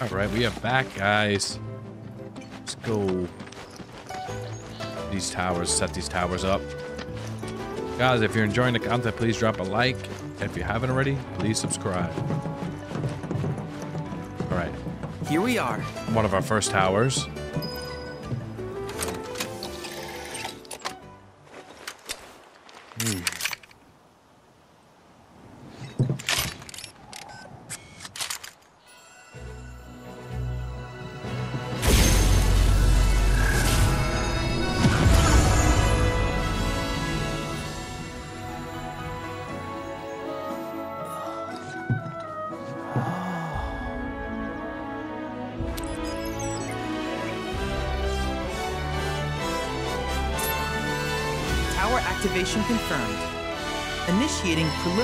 All right, we are back, guys. Let's go. These towers, set these towers up. Guys, if you're enjoying the content, please drop a like. If you haven't already, please subscribe. All right, Here we are. one of our first towers.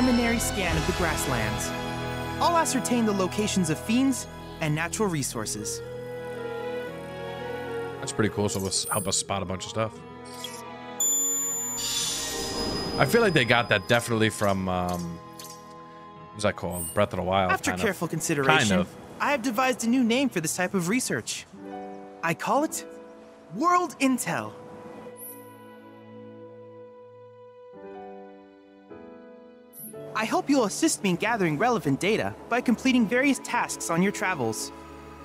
Preliminary scan of the grasslands. I'll ascertain the locations of fiends and natural resources. That's pretty cool. So let's help us spot a bunch of stuff. I feel like they got that definitely from um, what's that called? Breath of the Wild. After kind of. careful consideration, Kind of. I have devised a new name for this type of research. I call it World Intel. I hope you'll assist me in gathering relevant data by completing various tasks on your travels.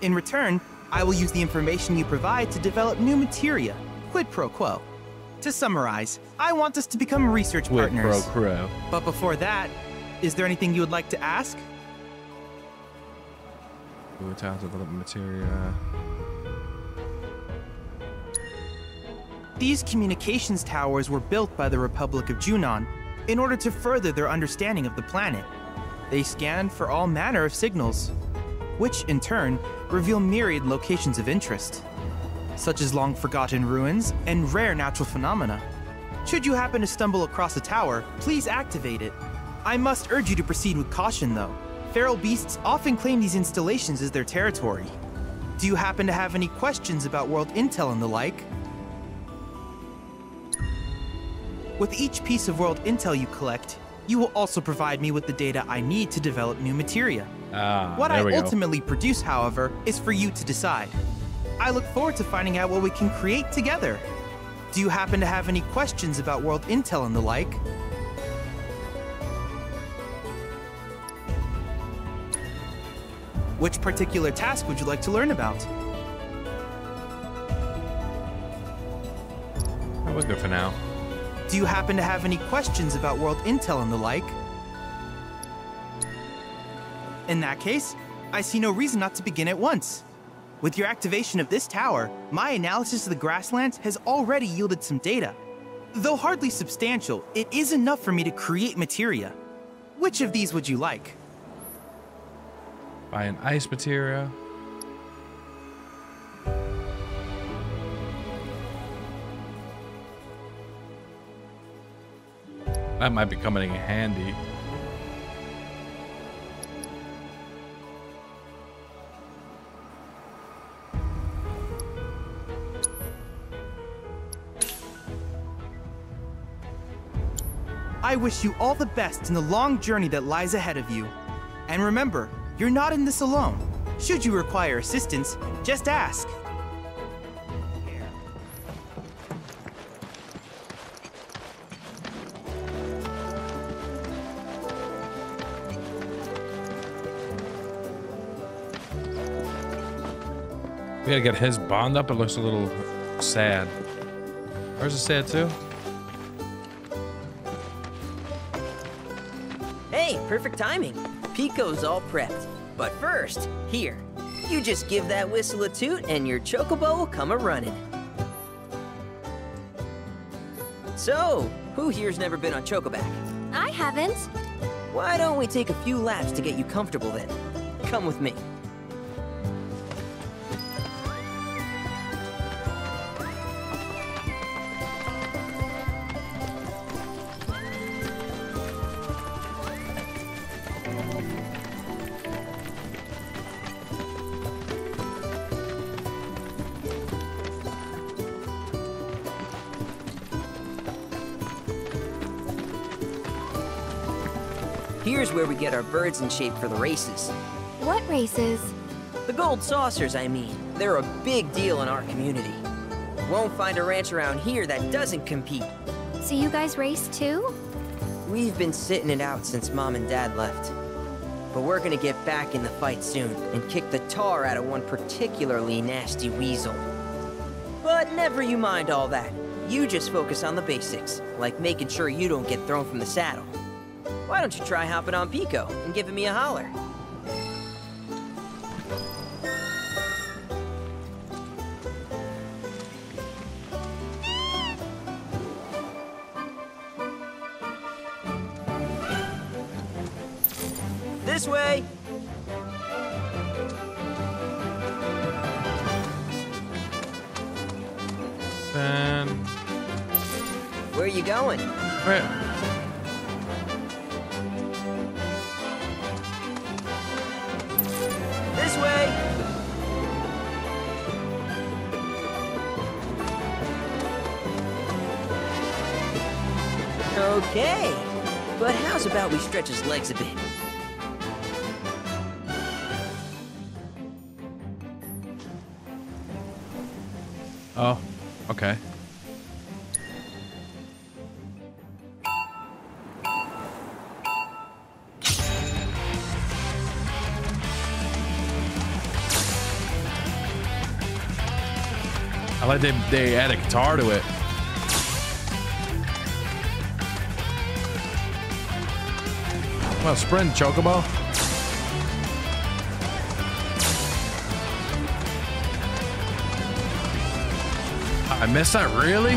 In return, I will use the information you provide to develop new materia, quid pro quo. To summarize, I want us to become research Quid pro quo. But before that, is there anything you would like to ask? Ooh, talent development materia. These communications towers were built by the Republic of Junon in order to further their understanding of the planet. They scan for all manner of signals, which in turn reveal myriad locations of interest, such as long forgotten ruins and rare natural phenomena. Should you happen to stumble across a tower, please activate it. I must urge you to proceed with caution, though. Feral beasts often claim these installations as their territory. Do you happen to have any questions about world intel and the like? With each piece of world intel you collect, you will also provide me with the data I need to develop new materia. Ah, What I we go. ultimately produce, however, is for you to decide. I look forward to finding out what we can create together. Do you happen to have any questions about world intel and the like? Which particular task would you like to learn about? That was good for now. Do you happen to have any questions about world intel and the like? In that case, I see no reason not to begin at once. With your activation of this tower, my analysis of the grasslands has already yielded some data. Though hardly substantial, it is enough for me to create materia. Which of these would you like? Buy an ice materia. That might be coming in handy. I wish you all the best in the long journey that lies ahead of you. And remember, you're not in this alone. Should you require assistance, just ask. Gotta get his bond up. It looks a little sad. Ours is sad too. Hey, perfect timing. Pico's all prepped. But first, here, you just give that whistle a toot and your chocobo will come a running. So, who here's never been on Chocoback? I haven't. Why don't we take a few laps to get you comfortable then? Come with me. Where we get our birds in shape for the races. What races? The gold saucers, I mean. They're a big deal in our community. Won't find a ranch around here that doesn't compete. So you guys race too? We've been sitting it out since Mom and Dad left. But we're gonna get back in the fight soon and kick the tar out of one particularly nasty weasel. But never you mind all that. You just focus on the basics, like making sure you don't get thrown from the saddle. Why don't you try hopping on Pico and giving me a holler? They they add a guitar to it. Well, sprint chocobo. I missed that really?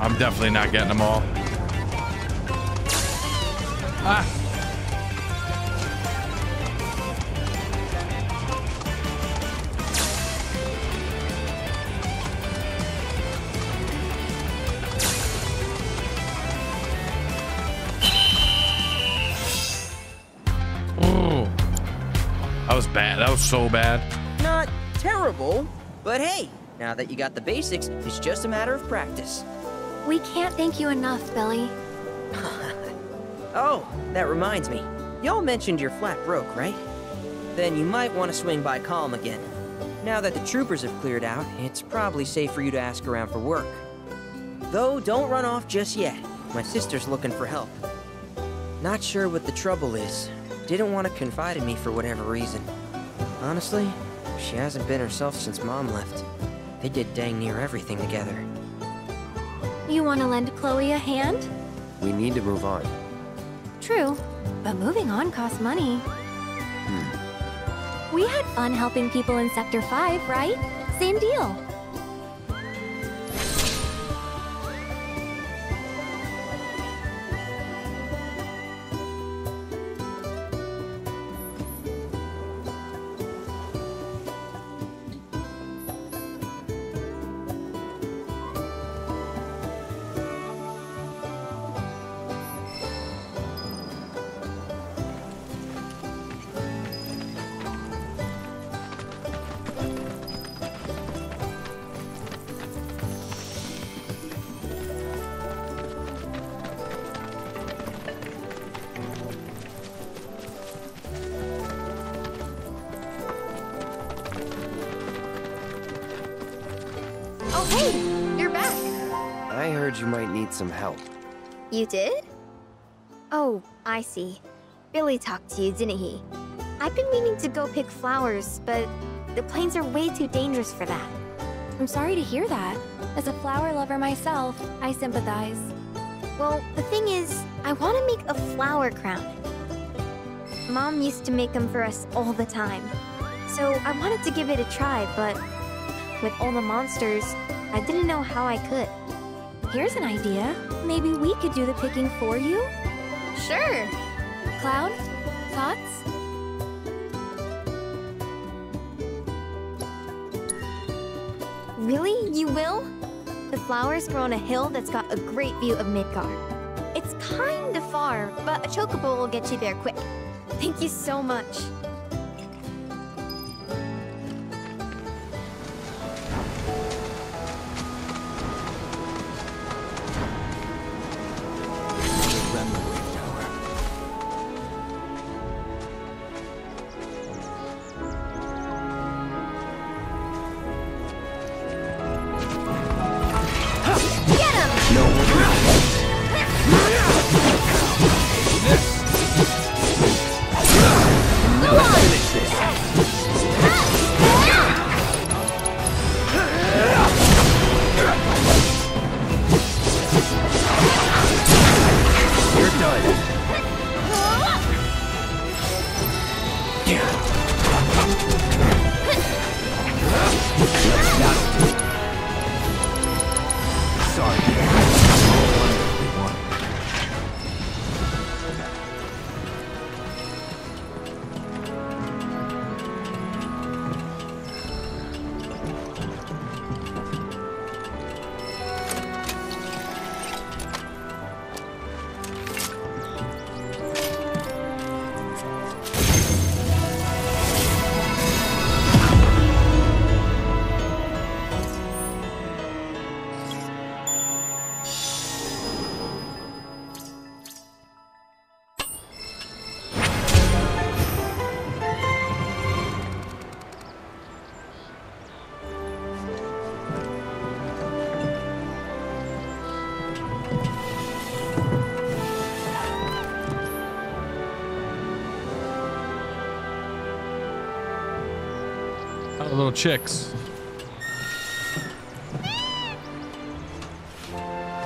I'm definitely not getting them all. Was bad. That was so bad. Not terrible, but hey, now that you got the basics, it's just a matter of practice. We can't thank you enough, Billy. Oh, that reminds me. Y'all mentioned your flat broke, right? Then you might want to swing by Kalm again. Now that the troopers have cleared out, it's probably safe for you to ask around for work. Though, don't run off just yet. My sister's looking for help. Not sure what the trouble is. Didn't want to confide in me for whatever reason. Honestly, she hasn't been herself since Mom left. They did dang near everything together. You want to lend Chloe a hand? We need to move on. True, but moving on costs money. Hmm. We had fun helping people in Sector 5, right? Same deal. Oh, hey! You're back. I heard you might need some help. You did? Oh, I see. Billy talked to you, didn't he? I've been meaning to go pick flowers, but the plains are way too dangerous for that. I'm sorry to hear that. As a flower lover myself, I sympathize. Well, the thing is, I want to make a flower crown. Mom used to make them for us all the time. So I wanted to give it a try, but with all the monsters, I didn't know how I could. Here's an idea. Maybe we could do the picking for you? Sure. Cloud, thoughts? Really? You will? The flowers grow on a hill that's got a great view of Midgar. It's kind of far, but a chocobo will get you there quick. Thank you so much. Little chicks.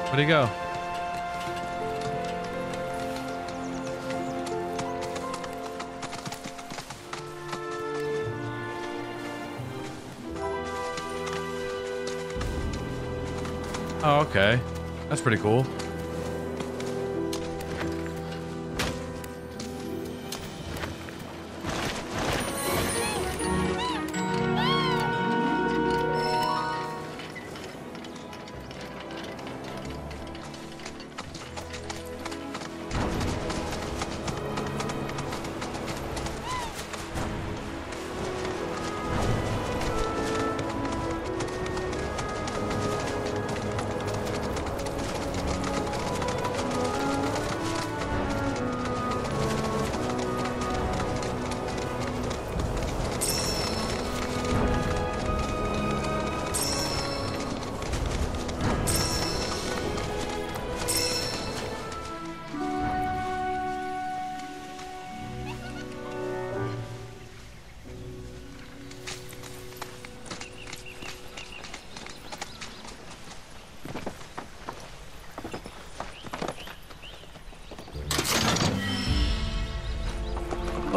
Where'd he go? Oh, okay. That's pretty cool.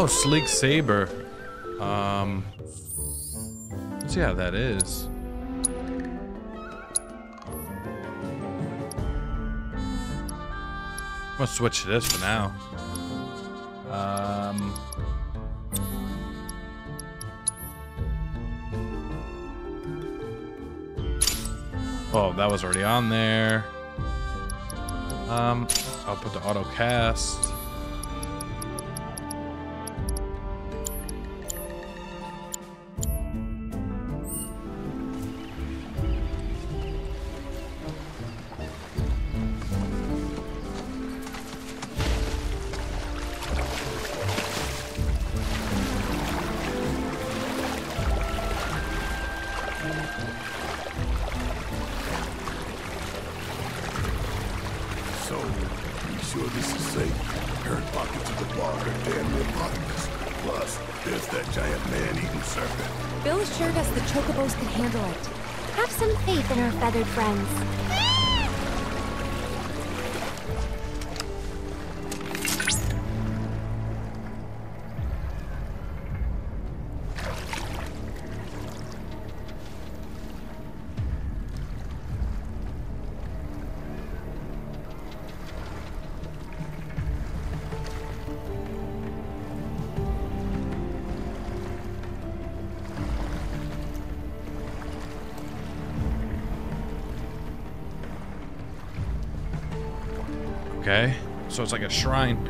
Oh, sleek saber. Um, let's see how that is. I'm gonna switch to this for now. Um, oh, that was already on there. Um, I'll put the auto cast. Okay, so it's like a shrine.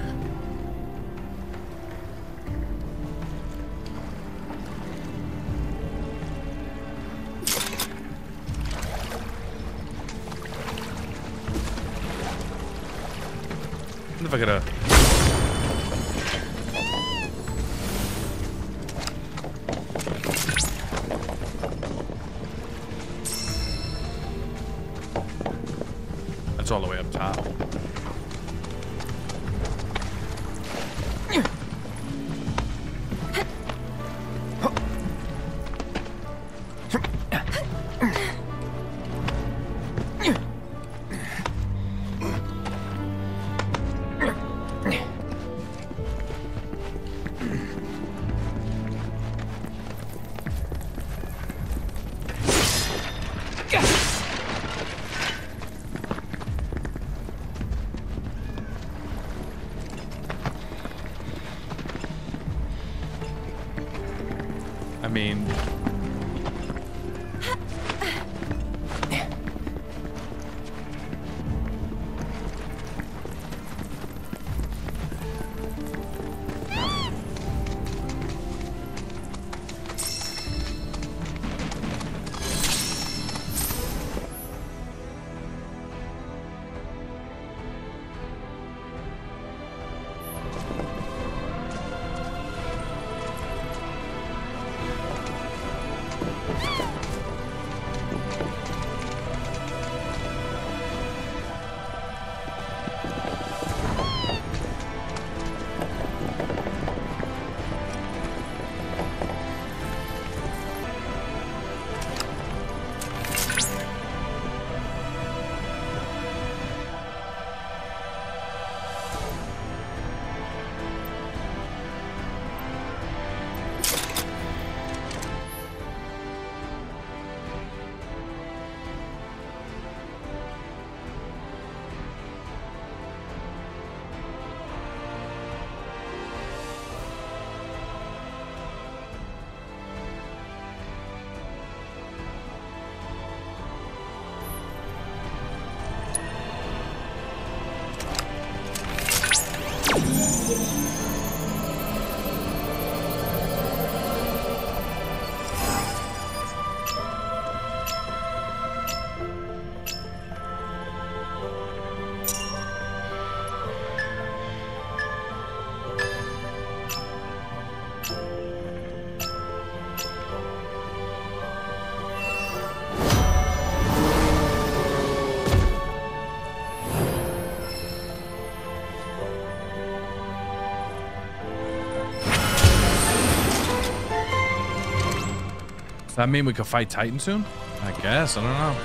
That mean we could fight Titan soon? I guess. I don't know.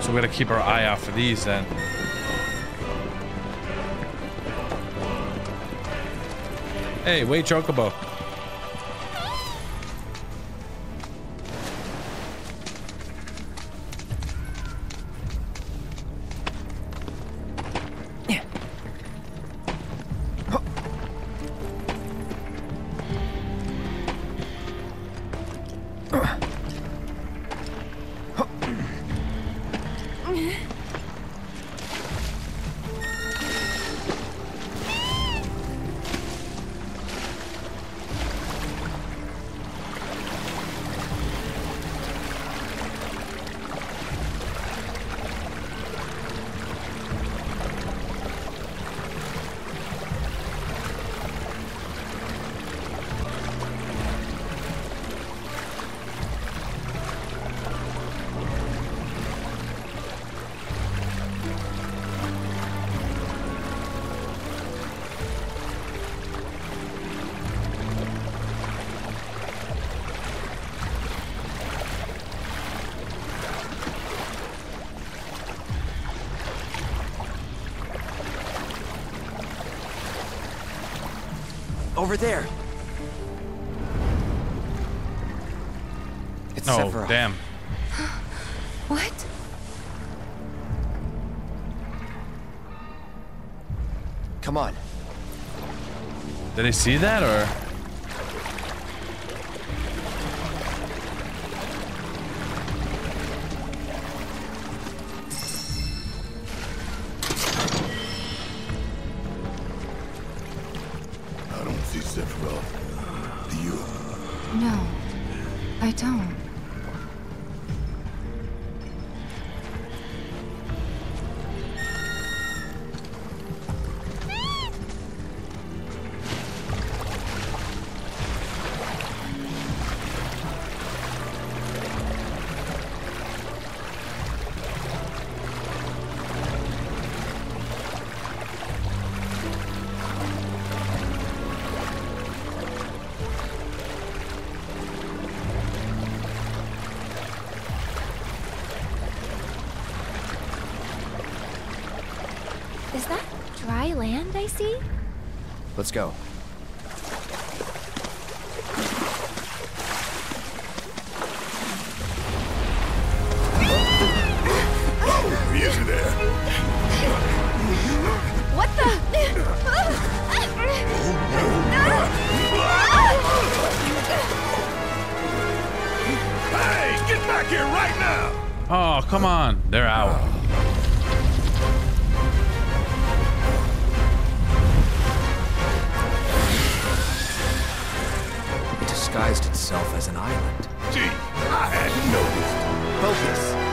So we gotta keep our eye out for these then. Hey, wait, Chocobo. Over there. It's Oh, Sephiroth. damn. What? Come on. Did they see that or? Disguised itself as an island. Gee, I hadn't noticed. Focus.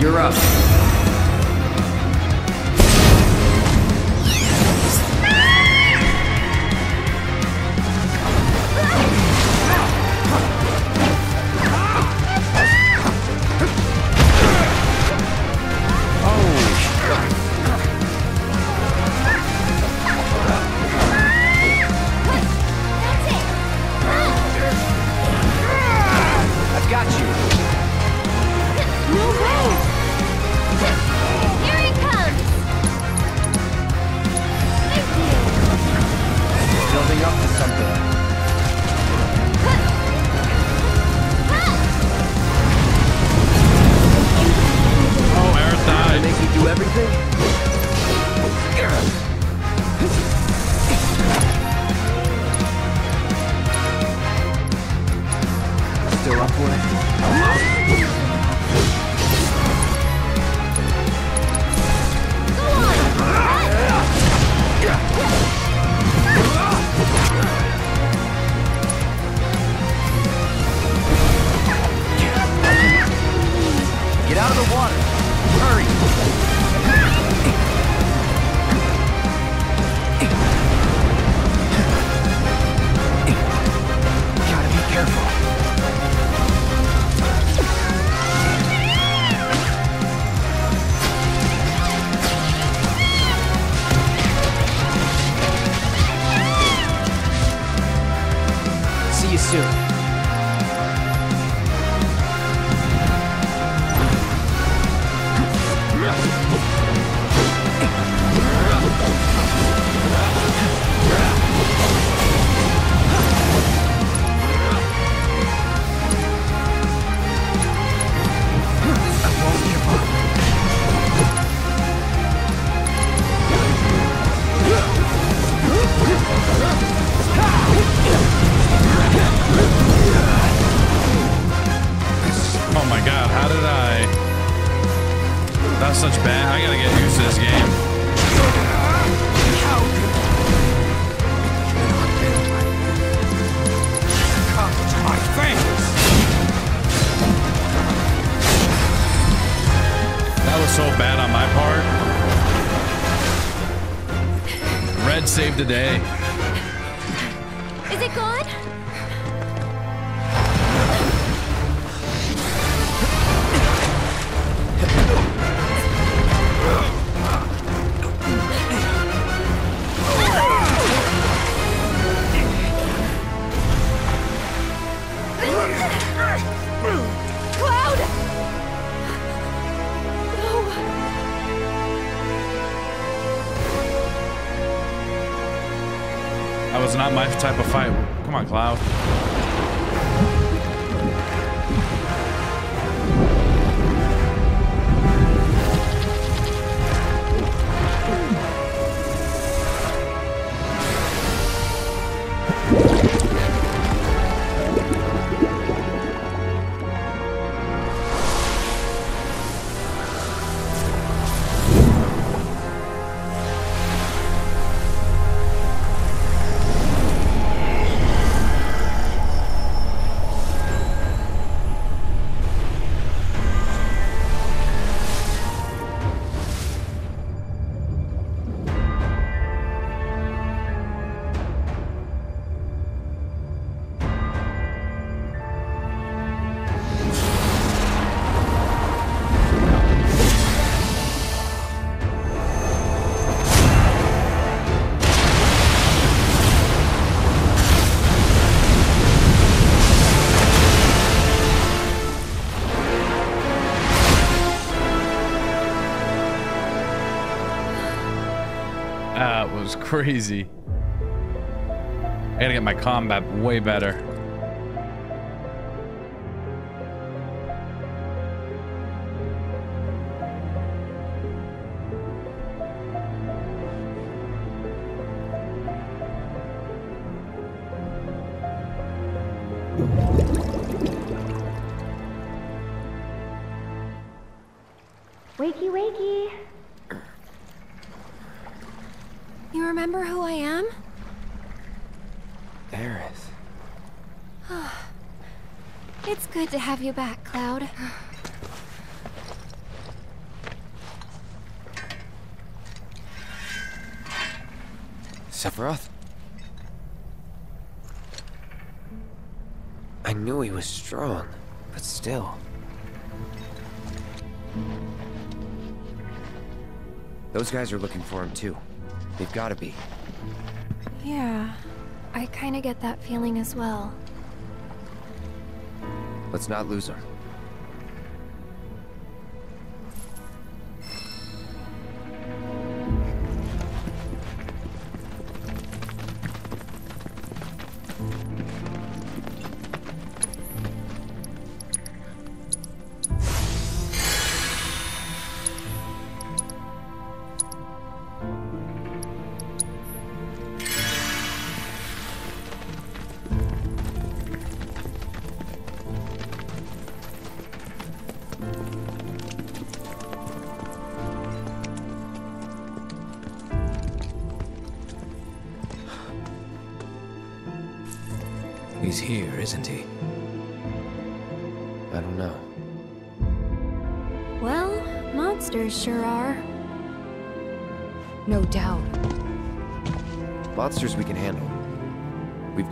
You're up. My type of fight. Come on, Cloud. Crazy. I gotta get my combat way better. You back, Cloud. Sephiroth? I knew he was strong, but still. Those guys are looking for him too. They've gotta be. Yeah, I kind of get that feeling as well. Let's not lose him.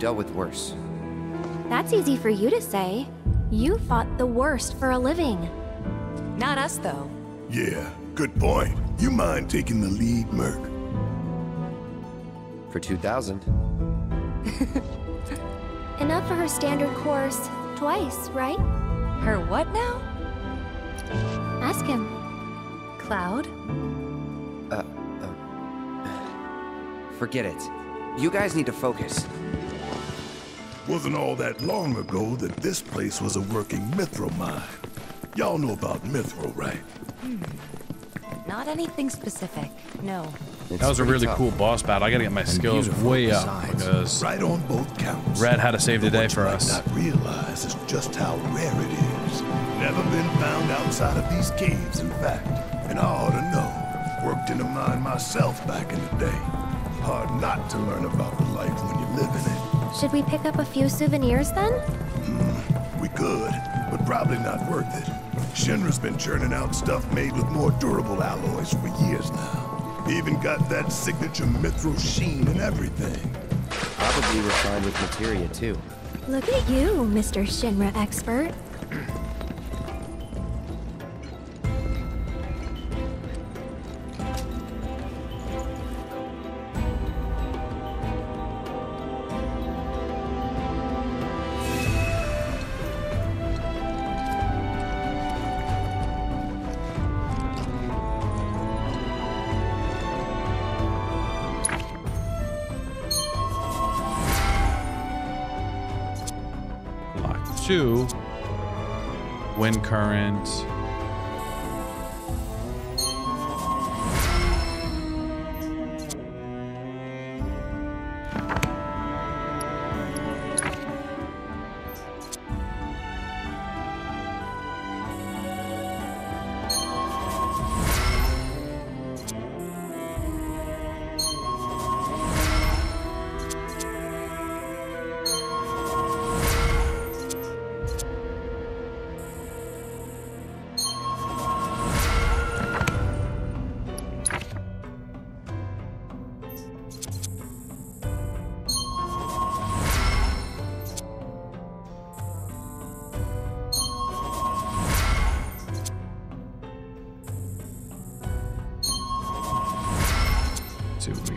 Dealt with worse. That's easy for you to say. You fought the worst for a living. Not us, though. Yeah, good point. You mind taking the lead, Merc? For 2000. Enough for her standard course twice, right? Her what now? Ask him. Cloud? Uh, Forget it. You guys need to focus. Wasn't all that long ago that this place was a working mythril mine. Y'all know about mythril, right? Hmm. Not anything specific, no. It's That was a really tough. cool boss battle. I gotta get my skills way up besides. because Right on both counts. Red had to save the But day what for you might us. not realize is just how rare it is. Never been found outside of these caves, in fact. And I ought to know. Worked in a mine myself back in the day. Hard not to learn about the life when you live in it. Should we pick up a few souvenirs then? Hmm, we could, but probably not worth it. Shinra's been churning out stuff made with more durable alloys for years now. Even got that signature mythril sheen and everything. Probably refined with materia, too. Look at you, Mr. Shinra expert. current.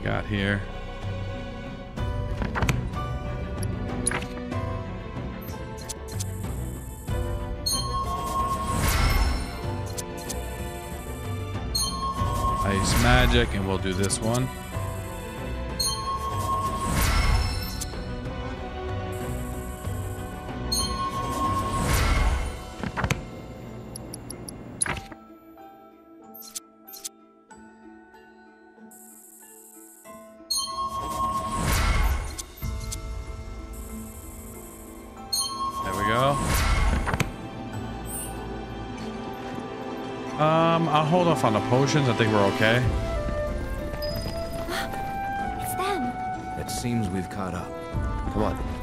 Got here. Ice magic, and we'll do this one. Off on the potions. I think we're okay. It's them. It seems we've caught up. Come on.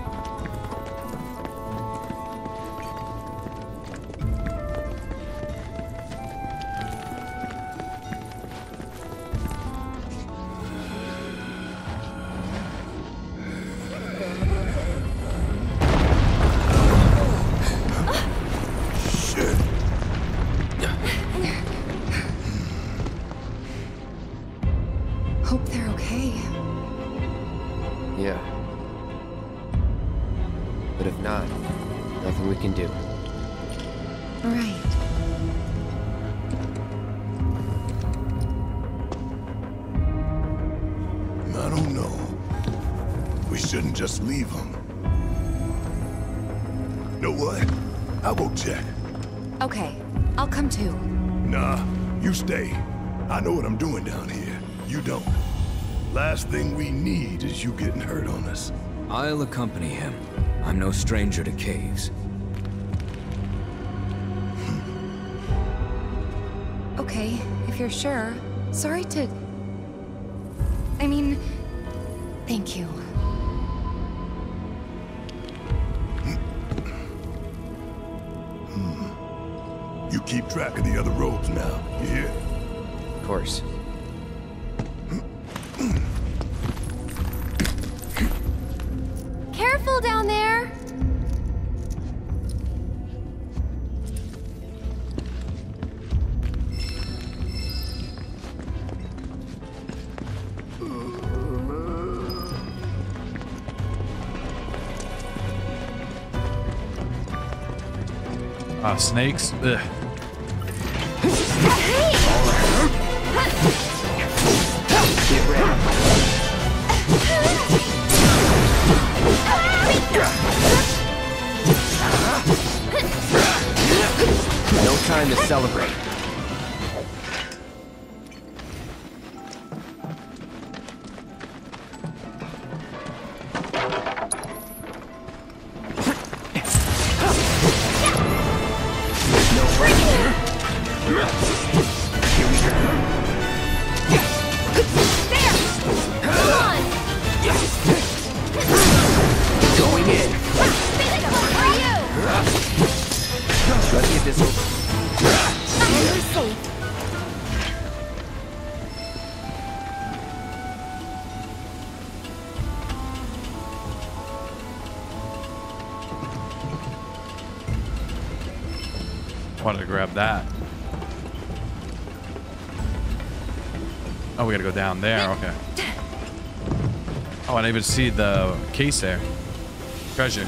I. We shouldn't just leave them. Know what? I'll go check. Okay, I'll come too. Nah, you stay. I know what I'm doing down here. You don't. Last thing we need is you getting hurt on us. I'll accompany him. I'm no stranger to caves. Okay, if you're sure. Sorry to... thank you. Hmm. You keep track of the other robes now, you hear? Of course. Ah, snakes. Ugh. No time to celebrate. Grab that. Oh, we gotta go down there. Okay. Oh, I didn't even see the case there. Treasure.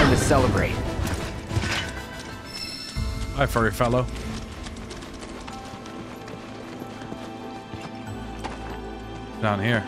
time to celebrate. Hi, furry fellow. Down here.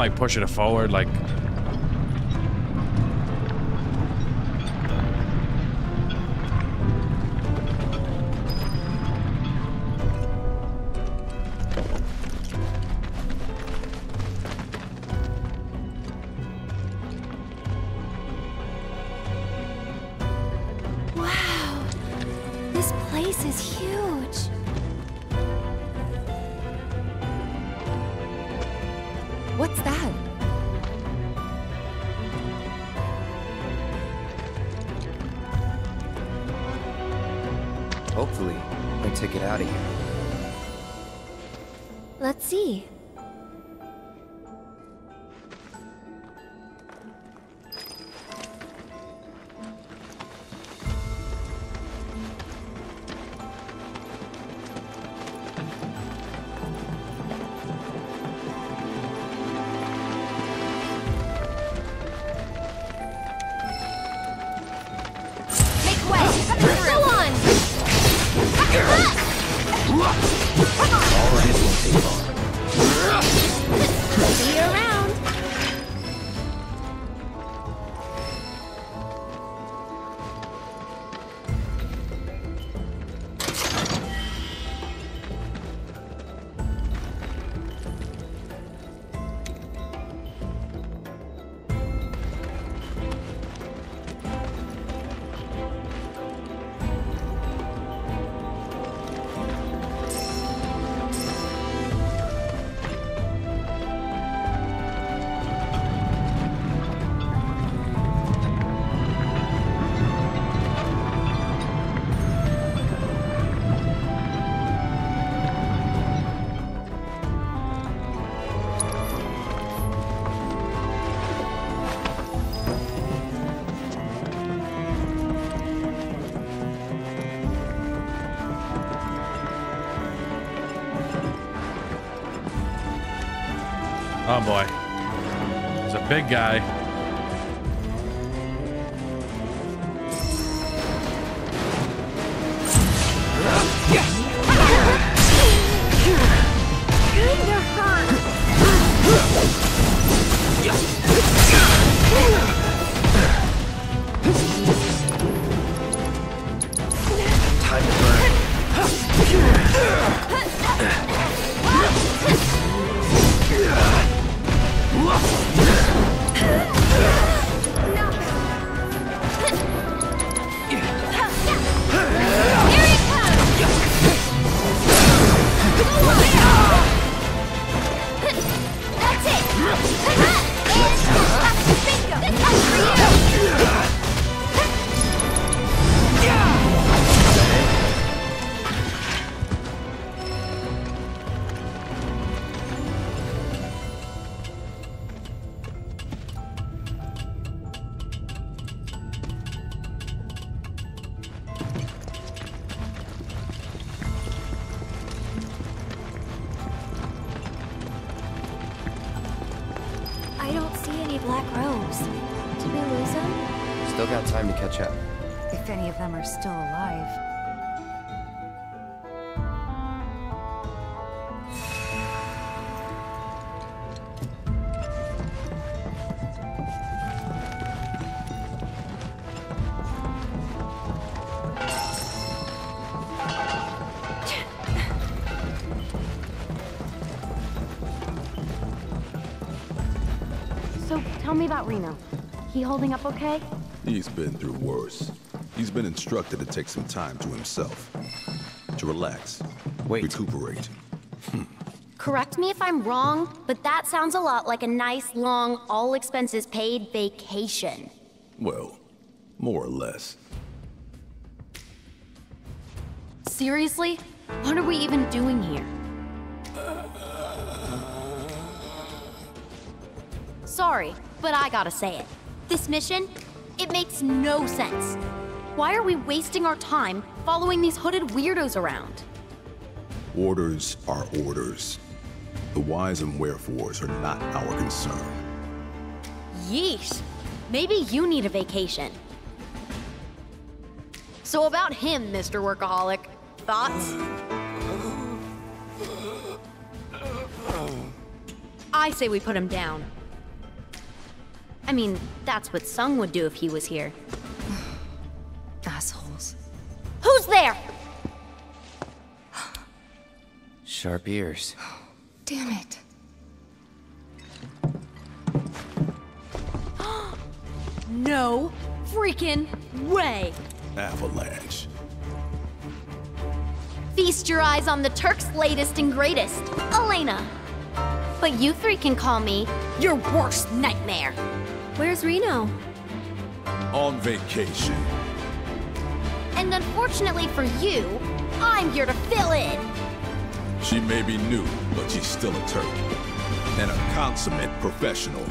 Like pushing it forward, like. Boy. He's a big guy. About Reno. He holding up okay? He's been through worse. He's been instructed to take some time to himself. To relax. Wait. Recuperate. Correct me if I'm wrong, but that sounds a lot like a nice, long, all expenses paid vacation. Well, more or less. Seriously? What are we even doing here? Sorry, but I gotta say it. This mission, it makes no sense. Why are we wasting our time following these hooded weirdos around? Orders are orders. The whys and wherefores are not our concern. Yeesh. Maybe you need a vacation. So about him, Mr. Workaholic. Thoughts? I say we put him down. I mean, that's what Tseng would do if he was here. Assholes. Who's there? Sharp ears. Damn it. No freaking way. Avalanche. feast your eyes on the Turk's latest and greatest, Elena. But you three can call me your worst nightmare. Where's Reno? On vacation. And unfortunately for you, I'm here to fill in. She may be new, but she's still a Turk. And a consummate professional.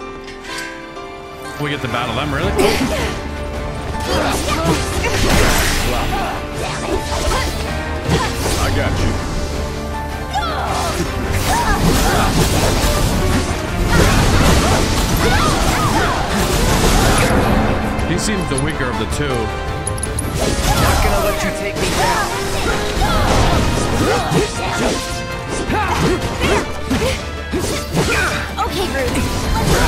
We get to battle them, really? I got you. He seems the weaker of the two. Not gonna let you take me down. Okay, Rude.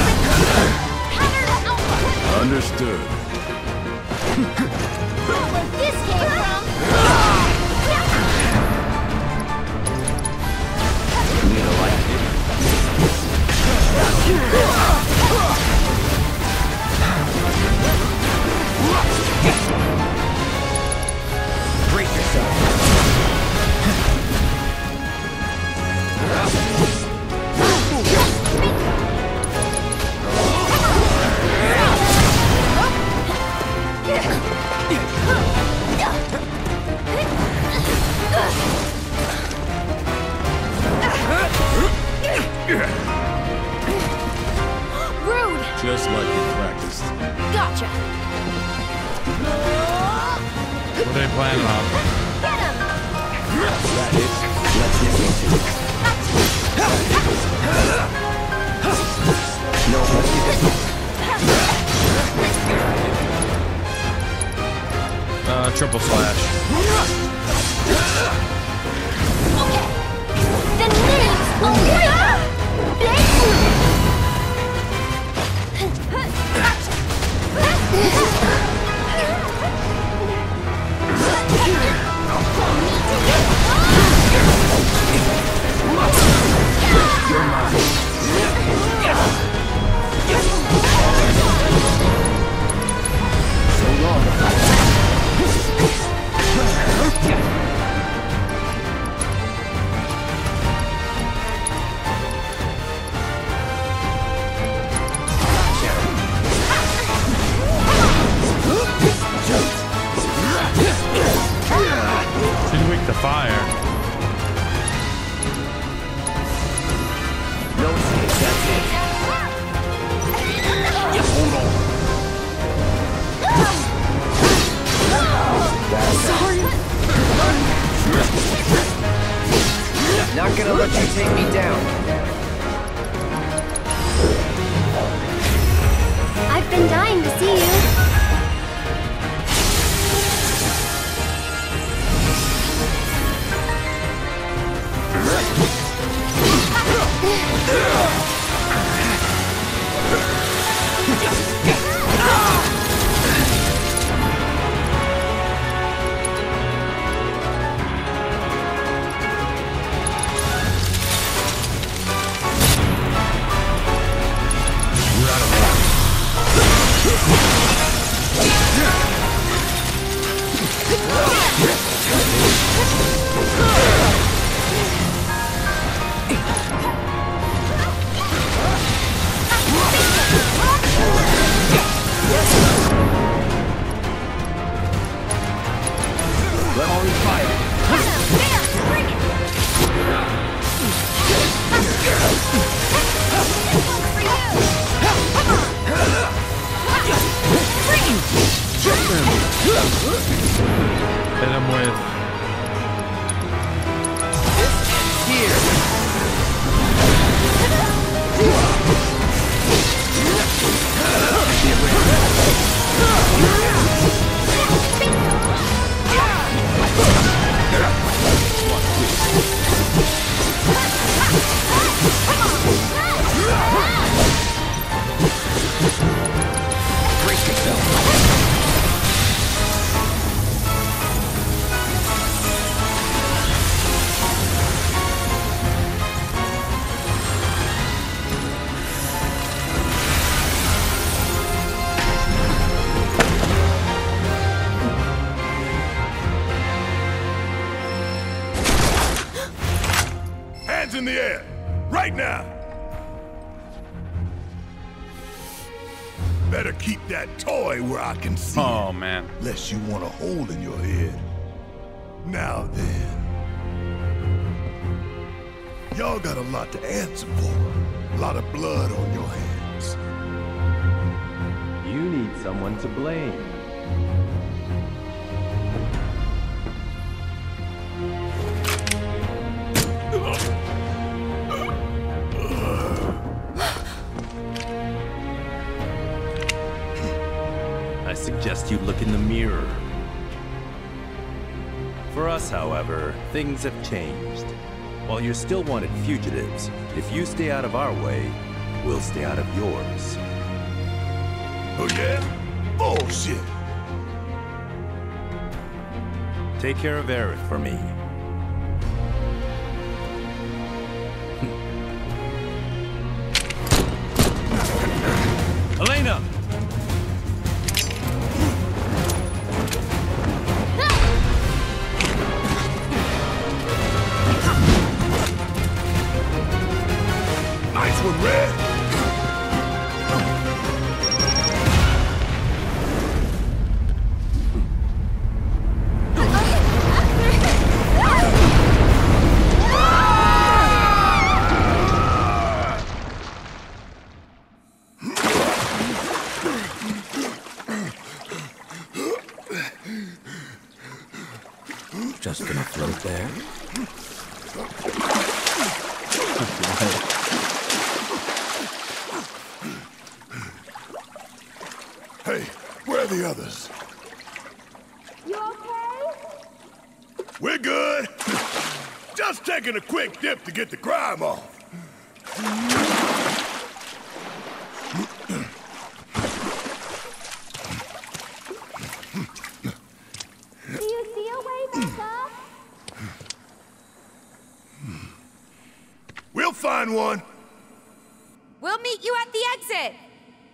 Let's move it. Pattern output. Understood. Where this came from. Nina liked it. Not gonna let you take me down. I've been dying to see you. Let Hit him with. Here. I can see Oh, it, man. lest you want a hole in your head. Now then. Y'all got a lot to answer for. A lot of blood on your hands. You need someone to blame. You look in the mirror. For us, however, things have changed. While you're still wanted fugitives, if you stay out of our way, we'll stay out of yours. Oh yeah? Bullshit! Take care of Eric for me. Dip to get the crime off. Do you see a way back up? We'll find one. We'll meet you at the exit.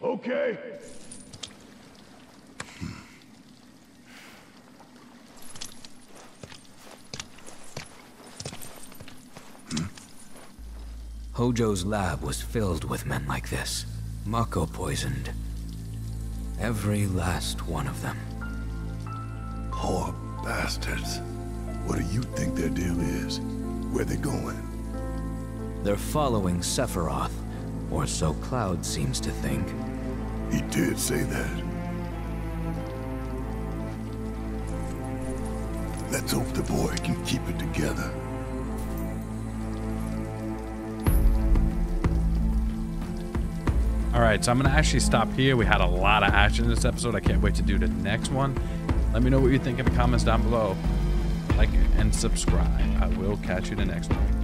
Okay. Lab was filled with men like this. Mako poisoned. Every last one of them. Poor bastards. What do you think their deal is? Where they going? They're following Sephiroth, or so Cloud seems to think. He did say that. Let's hope the boy can keep it together. All right, so I'm going to actually stop here. We had a lot of action in this episode. I can't wait to do the next one. Let me know what you think in the comments down below. Like and subscribe. I will catch you in the next one.